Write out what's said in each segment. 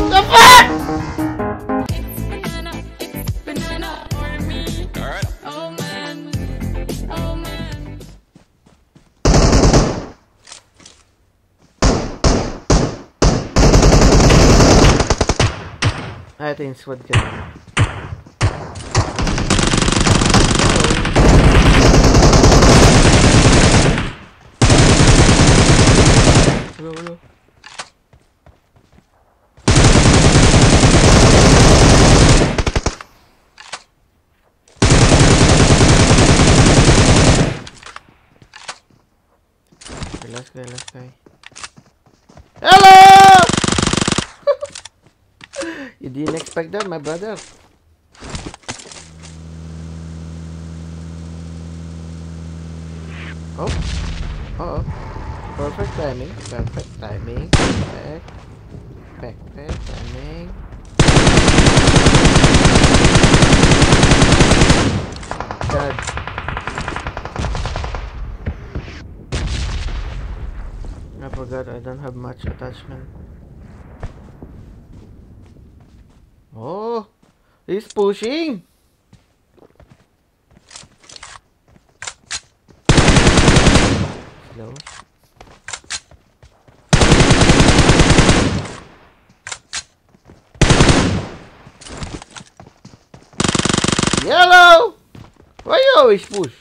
The fuck! I think it's what good. Hello. Okay, last guy, last guy. Hello! you didn't expect that, my brother. Oh. Uh oh. Perfect timing. Perfect timing. Back. Back. Back. Timing. God. I forgot I don't have much attachment. Oh, he's pushing. Why you always push?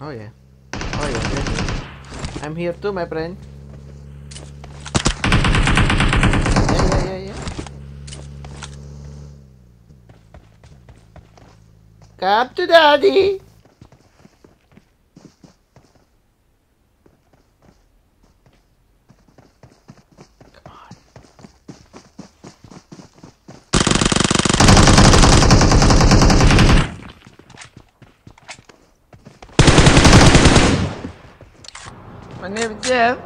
Oh yeah. Oh yeah. I'm here too, my friend. Yeah, yeah, yeah, yeah. Come to daddy. Jeff.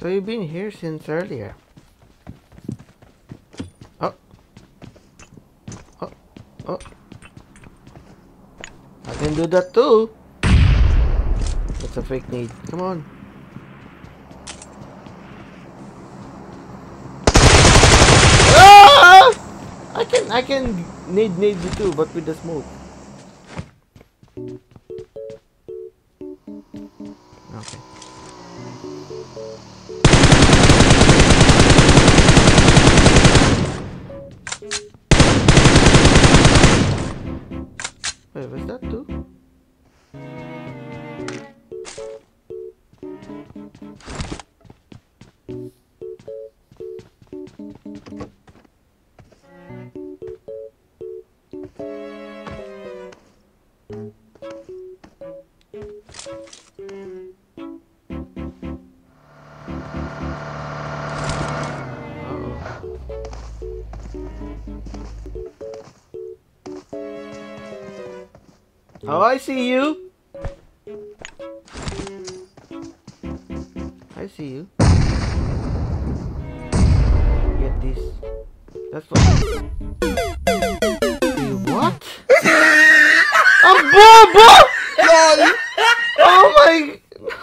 So you've been here since earlier. Oh. Oh. Oh. Can do that too. That's a fake nade. Come on. Ah! I can I can need need you too, but with the smoke. Oh, I see you. I see you. Get this. That's what. What? A bobo! Oh my!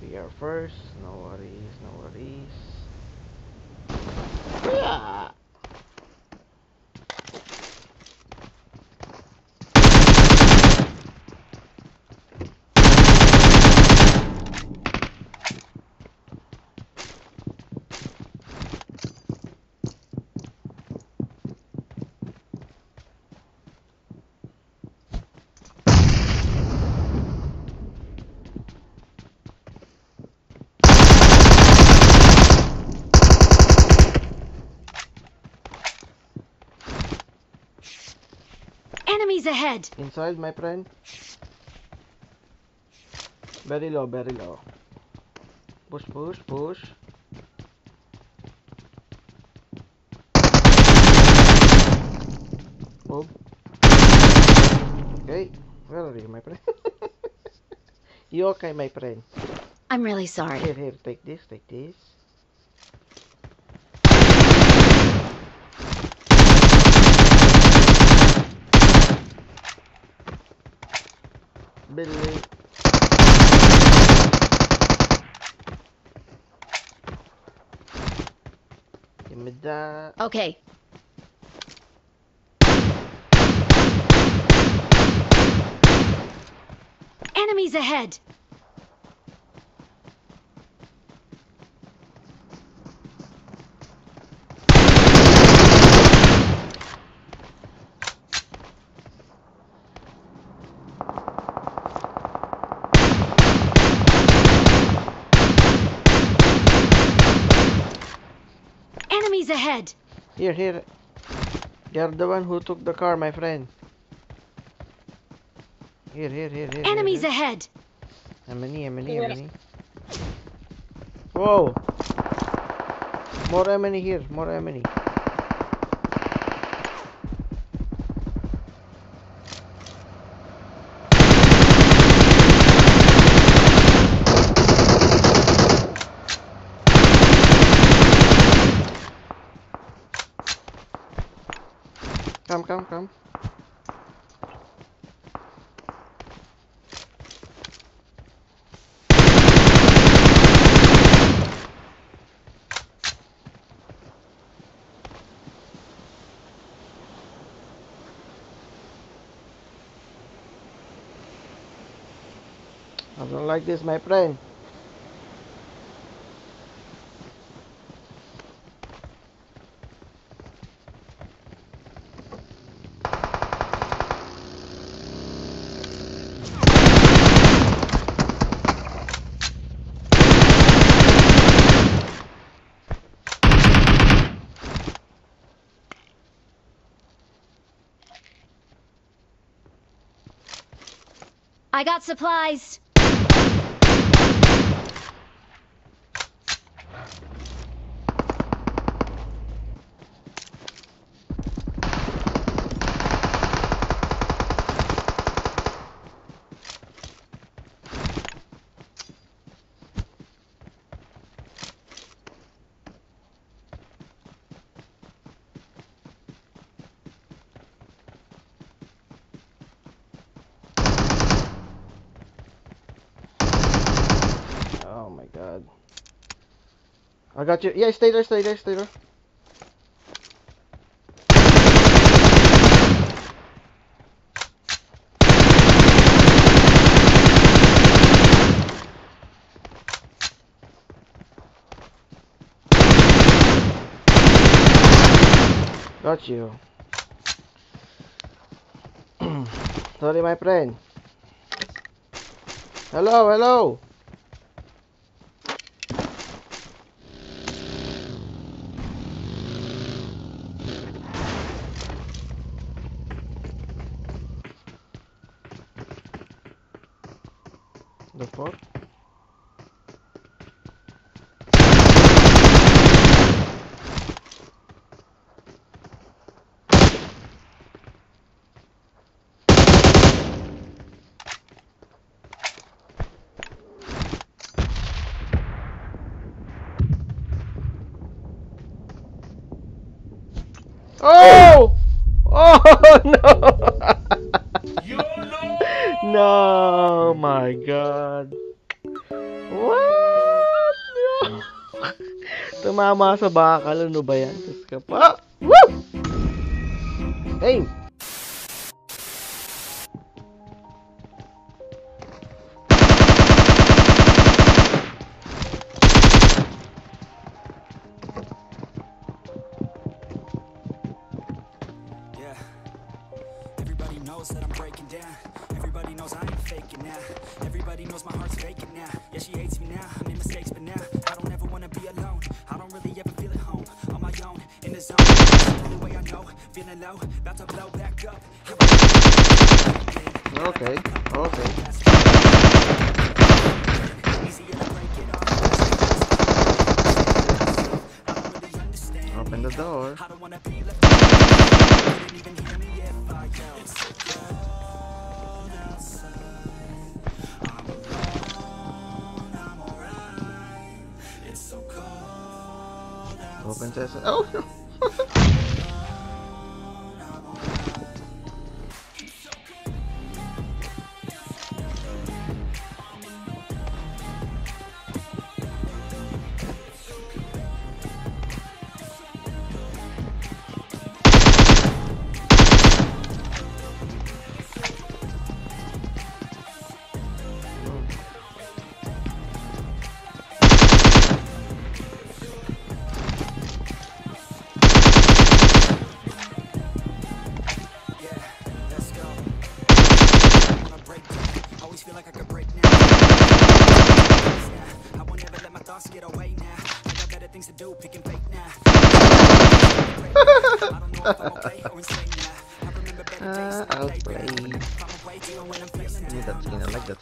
We are first. 呃啊 Enemies ahead! Inside, my friend. Very low, very low. Push, push, push. Move. Okay, where are you, my friend? you okay, my friend? I'm really sorry. Here, here, take this, take this. Give me that. Okay, enemies ahead! Enemies ahead! Here, here. You're the one who took the car, my friend. Here, here, here, here. Enemies here, ahead! here. Emily, Emily, Emily. Whoa! More Emily here, more Emily. Come, come, come. I don't like this, my friend. I got supplies! Oh my god. I got you. Yeah, stay there, stay there, stay there. Got you. Sorry, my friend. Hello, hello. Oh! Oh no! No, my god. What? No. Tumama sa bakal. Ano ba yan? Diyos ka pa. Woo! Hey! Down. Everybody knows I ain't faking now. Everybody knows my heart's faking now. Yeah, she hates me now. I made mistakes, but now I don't ever wanna be alone. I don't really ever feel at home. All my own, in the zone. The way I know. Feeling low, about to blow back up. Here we go. Okay, okay. Easier to break it off. I don't really understand. Open the door. Sesame. Oh like I could break now. I won't ever let my thoughts get away now. I got better things to do, picking now. I don't know if I'm okay or insane now. I remember better days when I played outplayed. better. Find my even when I'm feeling Give me that skin. I like that.